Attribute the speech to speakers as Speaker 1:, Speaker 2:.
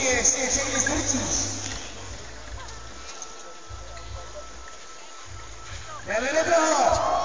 Speaker 1: que seja exercício. Ela levou.